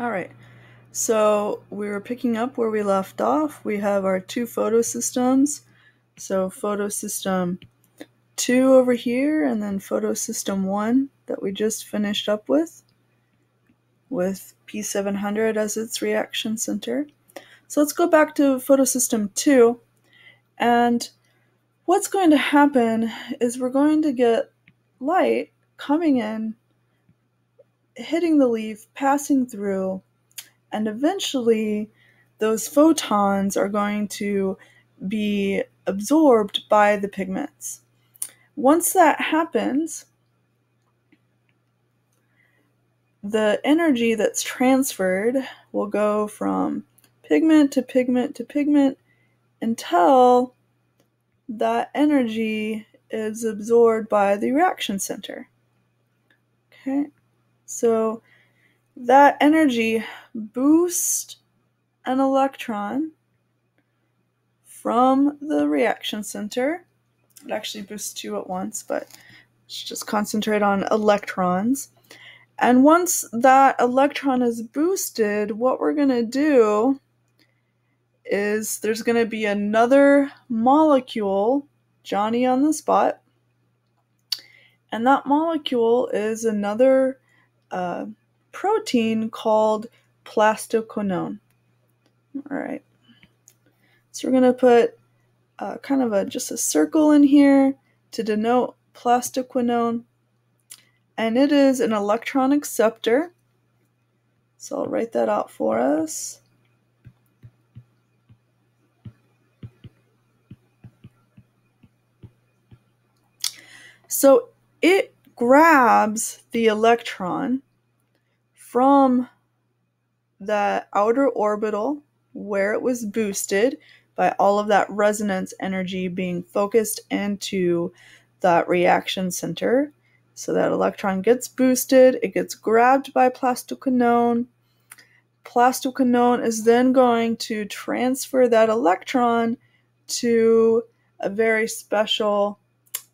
All right, so we're picking up where we left off. We have our two photosystems. So photosystem 2 over here and then photosystem 1 that we just finished up with with P700 as its reaction center. So let's go back to photosystem 2 and what's going to happen is we're going to get light coming in hitting the leaf, passing through, and eventually those photons are going to be absorbed by the pigments. Once that happens, the energy that's transferred will go from pigment to pigment to pigment until that energy is absorbed by the reaction center. Okay. So that energy boosts an electron from the reaction center. It actually boosts two at once, but let's just concentrate on electrons. And once that electron is boosted, what we're going to do is there's going to be another molecule, Johnny on the spot, and that molecule is another uh, protein called plastoquinone. All right. So we're going to put uh, kind of a just a circle in here to denote plastoquinone. And it is an electron acceptor. So I'll write that out for us. So it grabs the electron from the outer orbital where it was boosted by all of that resonance energy being focused into that reaction center. So that electron gets boosted, it gets grabbed by plastoquinone. Plastoquinone is then going to transfer that electron to a very special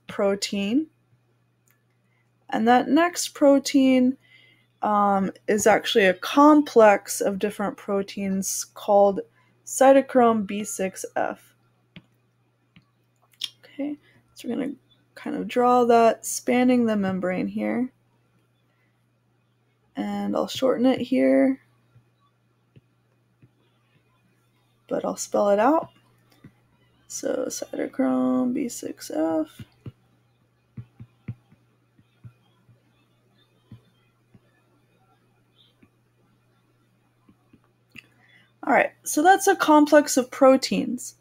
protein and that next protein um, is actually a complex of different proteins called cytochrome B6F. Okay, so we're going to kind of draw that spanning the membrane here. And I'll shorten it here, but I'll spell it out. So cytochrome B6F. All right, so that's a complex of proteins.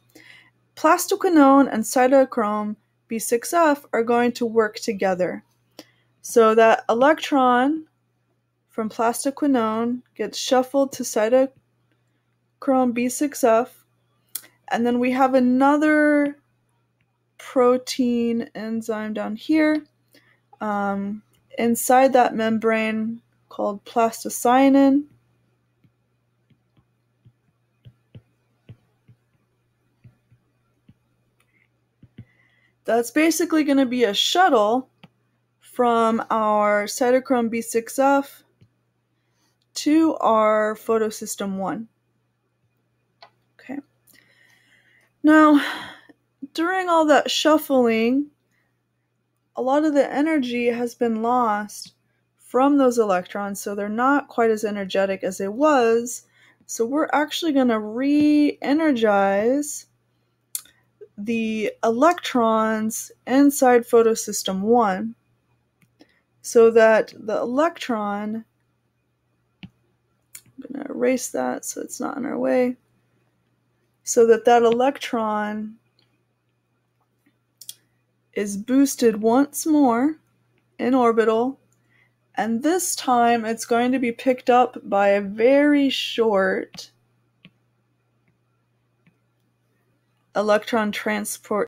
Plastoquinone and cytochrome B6F are going to work together. So that electron from plastoquinone gets shuffled to cytochrome B6F, and then we have another protein enzyme down here um, inside that membrane called plastocyanin That's basically going to be a shuttle from our cytochrome B6F to our photosystem 1. Okay. Now, during all that shuffling, a lot of the energy has been lost from those electrons, so they're not quite as energetic as it was. So we're actually going to re energize the electrons inside photosystem 1 so that the electron I'm going to erase that so it's not in our way so that that electron is boosted once more in orbital and this time it's going to be picked up by a very short electron transport